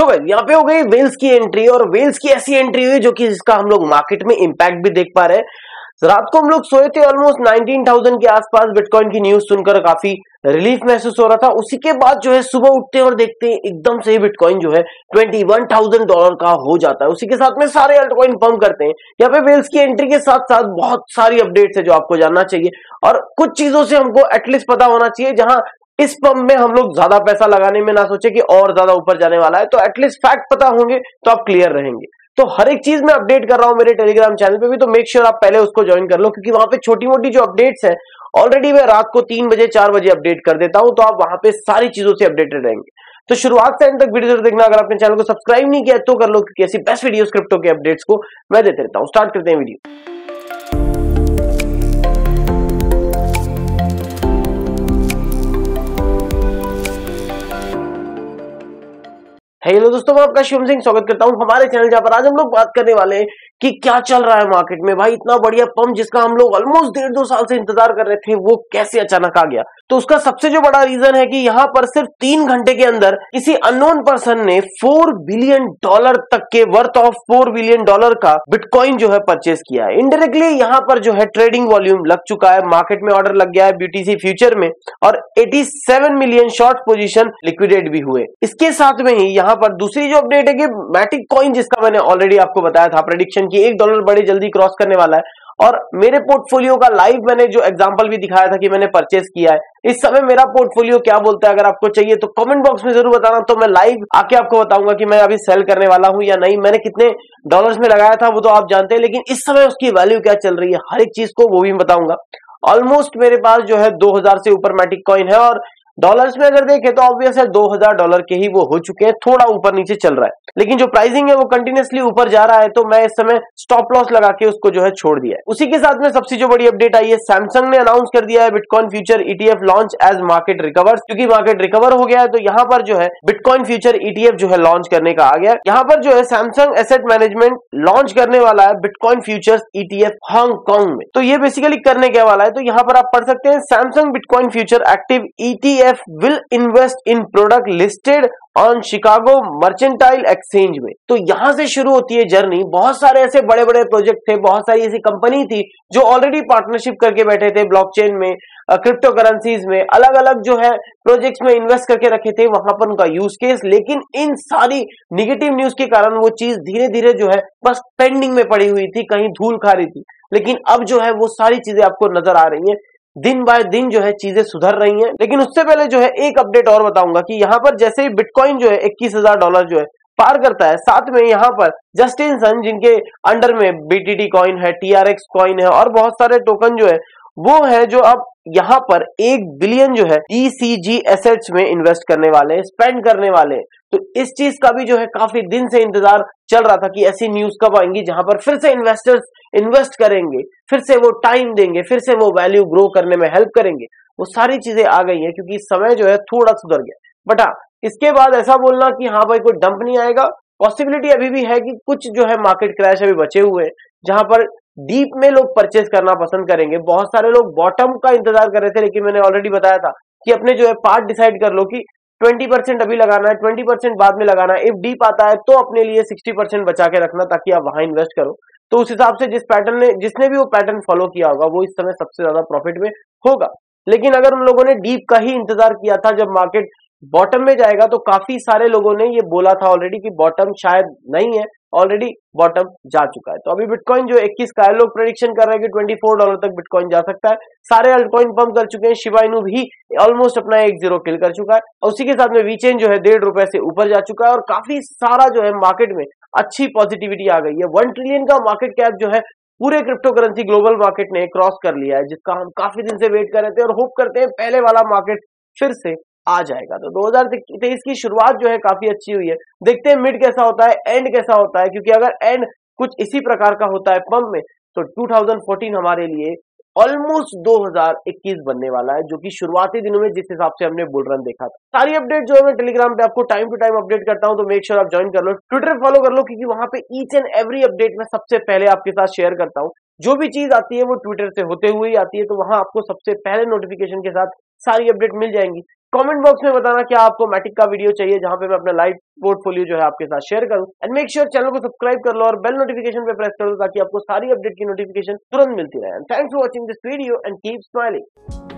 सो so, यहाँ पे हो गई वेल्स की एंट्री और वेल्स की ऐसी एंट्री हुई जो कि जिसका हम लोग मार्केट में इंपैक्ट भी देख पा रहे हैं। रात को हम लोग सोए थे ऑलमोस्ट 19,000 के आसपास बिटकॉइन की न्यूज़ सुनकर काफ़ी रिलीफ महसूस हो रहा था। उसी के बाद जो है सुबह उठते हैं और देखते हैं एकदम से ही बिटकॉइन जो है 21,000 डॉलर का हो जाता है। उसी के साथ में सारे अल्टकॉइन पंप करते हैं। यहाँ पे वेल्स की एंट्री के साथ साथ बहुत सारी अपडेट्स है जो आपको जानना चाहिए। और कुछ चीज़ों से हमको एटलीस्ट पता होना चाहिए जहाँ इस पंप में हम लोग ज़्यादा पैसा लगाने में ना सोचे कि और ज़्यादा ऊपर जाने वाला है। तो एटलीस्ट फैक्ट पता होंगे तो आप क्लियर रहेंगे। तो हर एक चीज़ में अपडेट कर रहा हूँ मेरे टेलीग्राम चैनल पे भी तो मेक श्योर sure आप पहले उसको ज्वाइन कर लो, क्योंकि वहाँ पे छोटी मोटी जो अपडेट्स है ऑलरेडी मैं रात को तीन बजे, चार बजे अपडेट कर देता हूँ तो आप वहाँ पे सारी चीज़ों से अपडेटेड रहेंगे। तो शुरुआत से एंड तक वीडियो देखना। अगर आपने चैनल को सब्सक्राइब नहीं किया तो कर लो, क्योंकि ऐसी बेस्ट वीडियो क्रिप्टो के अपडेट्स को मैं देते रहता हूँ। स्टार्ट करते हैं वीडियो हेलो दोस्तों, मैं आपका शिवम सिंह स्वागत करता हूँ हमारे चैनल जहाँ पर आज हम लोग बात करने वाले हैं कि क्या चल रहा है मार्केट में। भाई, इतना बढ़िया पंप जिसका हम लोग ऑलमोस्ट डेढ़ दो साल से इंतज़ार कर रहे थे, वो कैसे अचानक आ गया? तो उसका सबसे जो बड़ा रीजन है कि यहाँ पर सिर्फ़ तीन घंटे के अंदर किसी अननोन पर्सन ने फोर बिलियन डॉलर तक के worth of four billion dollar का बिटकॉइन जो है परचेस किया है। इनडायरेक्टली यहाँ पर जो है ट्रेडिंग वॉल्यूम लग चुका है मार्केट में ऑर्डर लग गया है ब्यूटीसी फ्यूचर में, और 87 मिलियन शॉर्ट पोजिशन लिक्विडेट भी हुए। इसके साथ में ही यहाँ पर दूसरी जो अपडेट है कि मैटिक कॉइन जिसका मैंने ऑलरेडी आपको बताया था प्रेडिक्शन की एक डॉलर बड़े जल्दी क्रॉस करने वाला है। और मेरे पोर्टफोलियो का लाइव मैंने जो एग्जांपल भी दिखाया था कि मैंने परचेस किया है। इस समय मेरा पोर्टफोलियो क्या बोलता है, अगर आपको चाहिए तो कमेंट बॉक्स में ज़रूर बताना। तो मैं लाइव आके आपको बताऊँगा कि मैं अभी सेल करने वाला हूँ या नहीं। मैंने कितने डॉलर्स में लगाया था, वो तो आप जानते हैं, लेकिन इस समय उसकी वैल्यू क्या चल रही है, हर एक चीज़ को वो भी बताऊँगा। ऑलमोस्ट मेरे पास जो है 2000 से ऊपर मैटिक कॉइन है और डॉलर्स में अगर देखें तो ऑब्वियस है 2000 डॉलर के ही वो हो चुके हैं, थोड़ा ऊपर नीचे चल रहा है। लेकिन जो प्राइसिंग है वो कंटिन्यूसली ऊपर जा रहा है तो मैं इस समय स्टॉप लॉस लगा के उसको जो है छोड़ दिया है। उसी के साथ में सबसे जो बड़ी अपडेट आई है सैमसंग ने अनाउंस कर दिया है bitcoin future ETF launch as market recover क्योंकि मार्केट रिकवर हो गया है तो यहाँ पर जो है बिटकॉइन फ्यूचर ईटीएफ जो है लॉन्च करने का आ गया यहाँ पर जो है सैमसंग एसेट मैनेजमेंट लॉन्च करने वाला है बिटकॉइन फ्यूचर्स ईटीएफ हांगकॉन्ग में। तो ये बेसिकली करने के वाला है तो यहाँ पर आप पढ़ सकते हैं Samsung bitcoin future active ETF will invest in product listed on Chicago mercantile exchange में। तो यहाँ से शुरू होती है जर्नी। बहुत सारे ऐसे बड़े बड़े प्रोजेक्ट थे, बहुत सारी ऐसी कंपनी थी जो ऑलरेडी पार्टनरशिप करके बैठे थे ब्लॉकचेन में क्रिप्टो करेंसीज में। अलग अलग जो है प्रोजेक्ट्स में इन्वेस्ट करके रखे थे, वहाँ पर उनका यूज़ केस लेकिन इन सारी निगेटिव न्यूज़ के कारण वो चीज़ धीरे धीरे जो है बस पेंडिंग में पड़ी हुई थी, कहीं धूल खा रही थी। लेकिन अब जो है वो सारी चीज़ें आपको नज़र आ रही हैं। दिन बाय दिन जो है चीज़ें सुधर रही हैं। लेकिन उससे पहले जो है एक अपडेट और बताऊँगा कि यहाँ पर जैसे ही बिटकॉइन जो है इक्कीस हज़ार डॉलर जो है पार करता है, साथ में यहाँ पर जस्टिन सन जिनके अंडर में बीटीटी कॉइन है टीआरएक्स कॉइन है और बहुत सारे टोकन जो है, वो है जो अब यहाँ पर एक बिलियन जो है ईसीजी एसेट्स में इन्वेस्ट करने वाले स्पेंड करने वाले। तो इस चीज़ का भी जो है काफ़ी दिन से इंतज़ार चल रहा था कि ऐसी न्यूज़ कब आएँगी जहाँ पर फिर से इन्वेस्टर्स इन्वेस्ट करेंगे, फिर से वो टाइम देंगे, फिर से वो वैल्यू ग्रो करने में हेल्प करेंगे। वो सारी चीज़ें आ गई हैं क्योंकि समय जो है थोड़ा सुधर गया। बट हाँ इसके बाद ऐसा बोलना कि हाँ भाई, कोई डंप नहीं आएगा। पॉसिबिलिटी अभी भी है कि कुछ जो है मार्केट क्रैश अभी बचे हुए हैं, जहाँ पर डीप में लोग परचेस करना पसंद करेंगे। बहुत सारे लोग बॉटम का इंतज़ार कर रहे थे, लेकिन मैंने ऑलरेडी बताया था कि अपने जो है पार्ट डिसाइड कर लो कि ट्वेंटी परसेंट अभी लगाना है, ट्वेंटी परसेंट बाद में लगाना है। इफ़ डीप आता है तो अपने लिए सिक्सटी परसेंट बचा के रखना ताकि आप वहाँ इन्वेस्ट करो। तो उस हिसाब से जिस पैटर्न ने, जिसने भी वो पैटर्न फॉलो किया होगा, वो इस समय सबसे ज़्यादा प्रॉफिट में होगा। लेकिन अगर उन लोगों ने डीप का ही इंतज़ार किया था, जब मार्केट बॉटम में जाएगा तो काफ़ी सारे लोगों ने ये बोला था ऑलरेडी कि बॉटम शायद नहीं है। ऑलरेडी बॉटम जा चुका है। तो अभी बिटकॉइन जो 21 का है, लोग प्रोडिक्शन कर रहे हैं कि 24 डॉलर तक बिटकॉइन जा सकता है। सारे अल्टकॉइन पंप कर चुके हैं शिवाइनु भी ऑलमोस्ट अपना एक ज़ीरो किल कर चुका है। और उसी के साथ में वीचेन जो है, डेढ़ रुपए से ऊपर जा चुका है। और काफ़ी सारा जो है मार्केट में अच्छी पॉजिटिविटी आ गई है। वन ट्रिलियन का मार्केट कैप जो है, पूरे क्रिप्टो करेंसी ग्लोबल मार्केट ने क्रॉस कर लिया है, जिसका हम काफ़ी दिन से वेट कर रहे थे और होप करते हैं पहले वाला मार्केट फिर से आ जाएगा। तो 2023 की शुरुआत जो है काफ़ी अच्छी हुई है। देखते हैं मिड कैसा होता है एंड कैसा होता है, क्योंकि अगर एंड कुछ इसी प्रकार का होता है पंप में तो 2014 हमारे लिए ऑलमोस्ट 2021 बनने वाला है, जो कि शुरुआती दिनों में जिस हिसाब से हमने बुल रन देखा था। सारी अपडेट जो है मैं टेलीग्राम पे आपको टाइम टू टाइम अपडेट करता हूँ तो मेक श्योर sure आप ज्वाइन कर लो। ट्विटर फॉलो कर लो, क्योंकि वहाँ पे ईच एंड एवरी अपडेट में सबसे पहले आपके साथ शेयर करता हूँ। जो भी चीज़ आती है वो ट्विटर से होते हुए ही आती है तो वहाँ आपको सबसे पहले नोटिफिकेशन के साथ सारी अपडेट मिल जाएँगी। कमेंट बॉक्स में बताना क्या आपको मैटिक का वीडियो चाहिए, जहाँ पे मैं अपना लाइव पोर्टफोलियो जो है आपके साथ शेयर करूँ। एंड मेक श्योर चैनल को सब्सक्राइब कर लो और बेल नोटिफिकेशन पे प्रेस कर लो ताकि आपको सारी अपडेट की नोटिफिकेशन तुरंत मिलती रहे। Thanks for watching this video and keep smiling